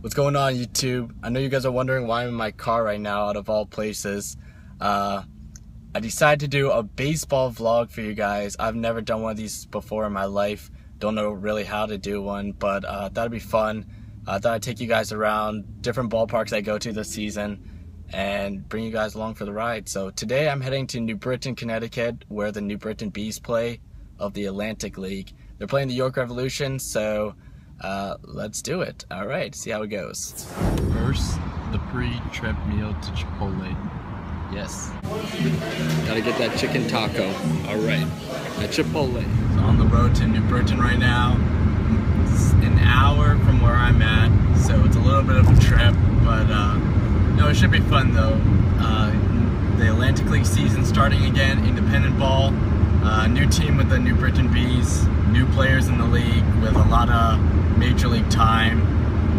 What's going on YouTube? I know you guys are wondering why I'm in my car right now out of all places. Uh, I decided to do a baseball vlog for you guys. I've never done one of these before in my life. Don't know really how to do one, but uh, that'd be fun. I thought I'd take you guys around different ballparks I go to this season and bring you guys along for the ride. So today I'm heading to New Britain, Connecticut, where the New Britain Bees play of the Atlantic League. They're playing the York Revolution, so uh, let's do it. All right, see how it goes. First, the pre-trip meal to Chipotle. Yes. Gotta get that chicken taco. All right, at Chipotle. So on the road to New Britain right now. It's an hour from where I'm at, so it's a little bit of a trip, but uh, no, it should be fun though. Uh, the Atlantic League season starting again, independent ball. Uh, new team with the New Britain Bees, new players in the league with a lot of major league time.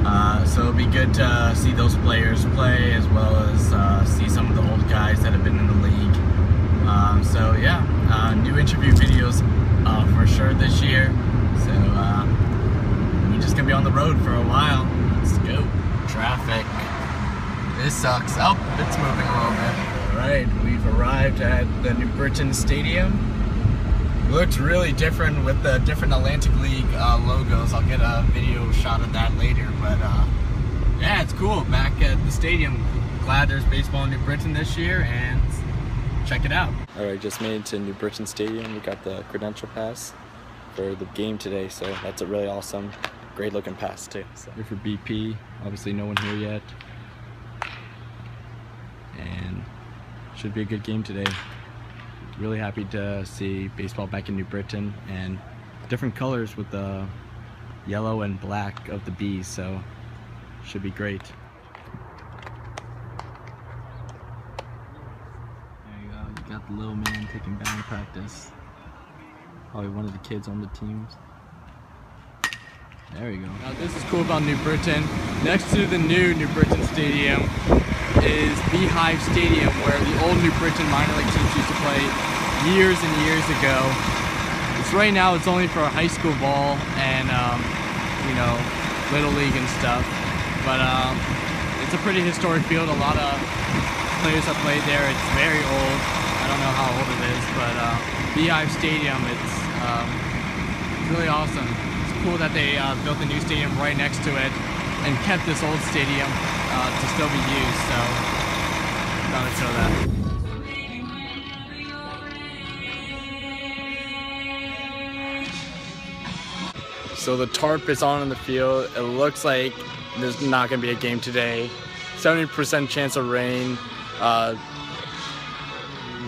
Uh, so it'll be good to see those players play as well as uh, see some of the old guys that have been in the league. Um, so yeah, uh, new interview videos uh, for sure this year. So uh, we're just gonna be on the road for a while. Let's go. Traffic. This sucks. Oh, it's moving a little bit. All right, we've arrived at the New Britain Stadium. Looks really different with the different Atlantic League uh, logos. I'll get a video shot of that later, but uh, yeah, it's cool. Back at the stadium. Glad there's baseball in New Britain this year, and check it out. All right, just made it to New Britain Stadium. We got the credential pass for the game today, so that's a really awesome, great looking pass too. So. Here for BP. Obviously, no one here yet, and should be a good game today really happy to see baseball back in New Britain and different colors with the yellow and black of the bees, so should be great. There you go, you got the little man taking batting practice. Probably one of the kids on the teams. There we go. Now this is cool about New Britain. Next to the new New Britain Stadium is Beehive Stadium where the old New Britain minor league teams used to play years and years ago. It's right now it's only for high school ball and um, you know little league and stuff. But um, it's a pretty historic field. A lot of players have played there. It's very old. I don't know how old it is, but uh, Beehive Stadium. It's um, really awesome It's cool that they uh, built a new stadium right next to it and kept this old stadium uh, to still be used. So, thought I'd show that. So the tarp is on in the field. It looks like there's not going to be a game today. 70% chance of rain. Uh,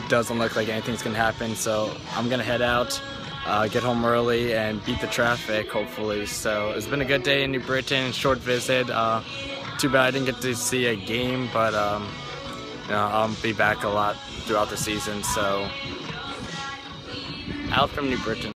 doesn't look like anything's going to happen. So I'm going to head out, uh, get home early, and beat the traffic, hopefully. So it's been a good day in New Britain. Short visit. Uh, too bad I didn't get to see a game, but um, you know, I'll be back a lot throughout the season. So out from New Britain.